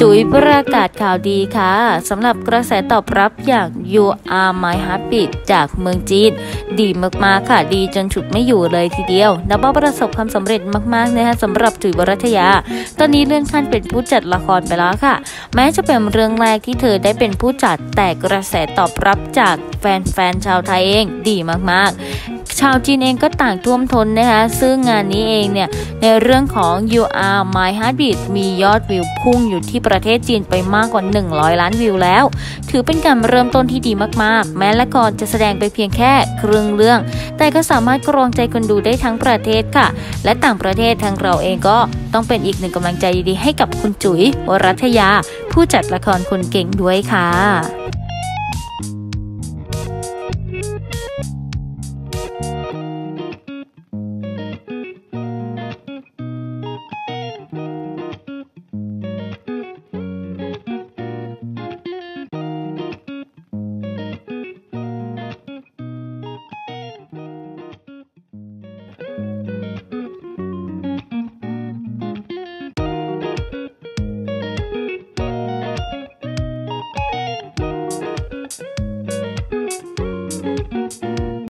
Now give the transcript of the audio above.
จุ๋ยประกาศข่าวดีค่ะสำหรับกระแสตอบรับอย่าง You Are My Heartbeat จากเมืองจีน ดีมากๆค่ะดีจนฉุดไม่อยู่เลยทีเดียวนับว่าประสบความสำเร็จมากๆนะคะสำหรับจุ๋ยวรัตยา ตอนนี้เลื่อนขั้นเป็นผู้จัดละครไปแล้วค่ะ แม้จะเป็นเรื่องแรกที่เธอได้เป็นผู้จัดแต่กระแสตอบรับจากแฟนๆชาวไทยเองดีมากๆ ชาวจีนเองก็ต่างท่วมท้นนะคะ ซึ่งงานนี้เองเนี่ย ในเรื่องของ You Are My Heartbeat มียอดวิวพุ่งอยู่ที่ประเทศจีนไปมากกว่า 100 ล้านวิวแล้ว ถือเป็นการเริ่มต้นที่ดีมากๆ แม้ละครจะแสดงไปเพียงแค่ครึ่งเรื่อง แต่ก็สามารถกรองใจคนดูได้ทั้งประเทศค่ะ และต่างประเทศทางเราเองก็ต้องเป็นอีกหนึ่งกำลังใจดีๆให้กับคุณจุ๋ยวรัตยา ผู้จัดละครคนเก่งด้วยค่ะ